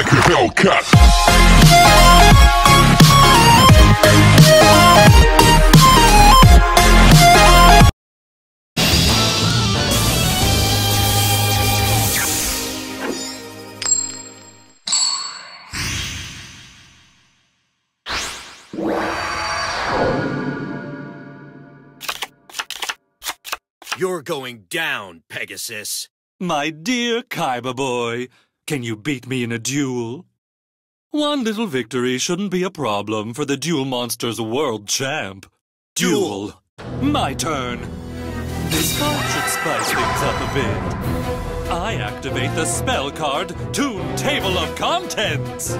like a Hellcat. You're going down, Pegasus. My dear Kaiba boy, can you beat me in a duel? One little victory shouldn't be a problem for the Duel Monsters world champ. Duel. My turn. This card should spice things up a bit. I activate the spell card Toon Table of Contents.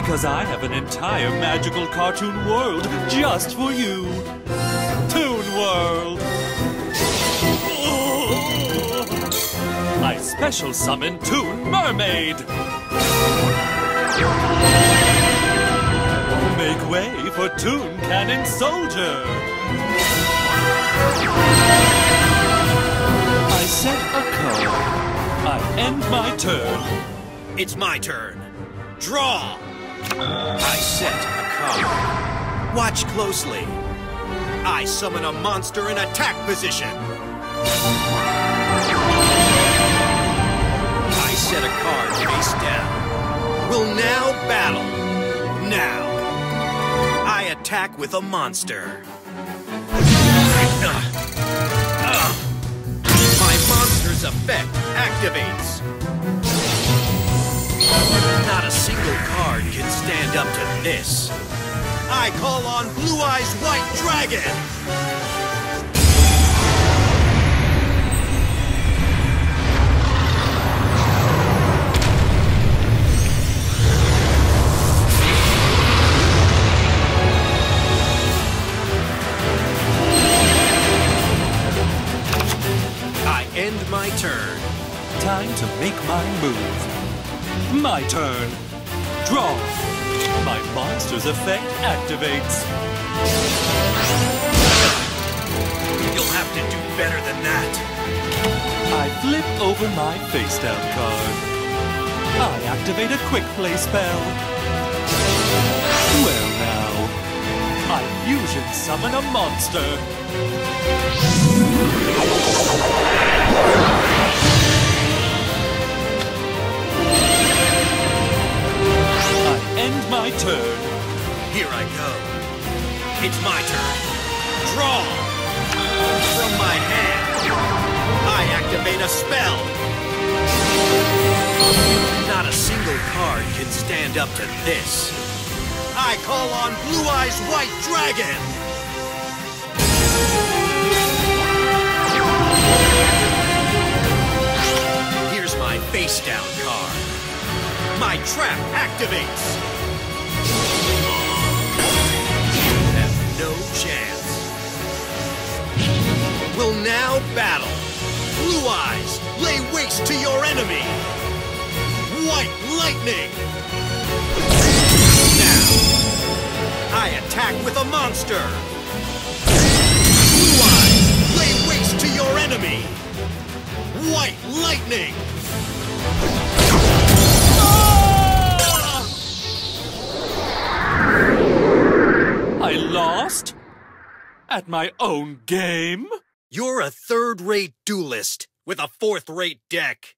Because I have an entire magical cartoon world just for you. Toon World. Oh. I special summon Toon Mermaid. Make way for Toon Cannon Soldier. I set a card. I end my turn. It's my turn. Draw! Watch closely. I summon a monster in attack position. I set a card face down. Will now battle. Now. I attack with a monster. Ugh. Ugh. My monster's effect activates. Card can stand up to this. I call on Blue Eyes White Dragon! I end my turn. Time to make my move. My turn. Draw. My monster's effect activates. You'll have to do better than that. I flip over my face down card. I activate a quick play spell. Well now, I fusion summon a monster. Here I go. It's my turn. Draw! From my hand, I activate a spell. Not a single card can stand up to this. I call on Blue Eyes White Dragon! Here's my face down card. My trap activates. Chance. Will now battle. Blue Eyes, lay waste to your enemy. White Lightning. Now, I attack with a monster. At my own game? You're a third-rate duelist with a fourth-rate deck.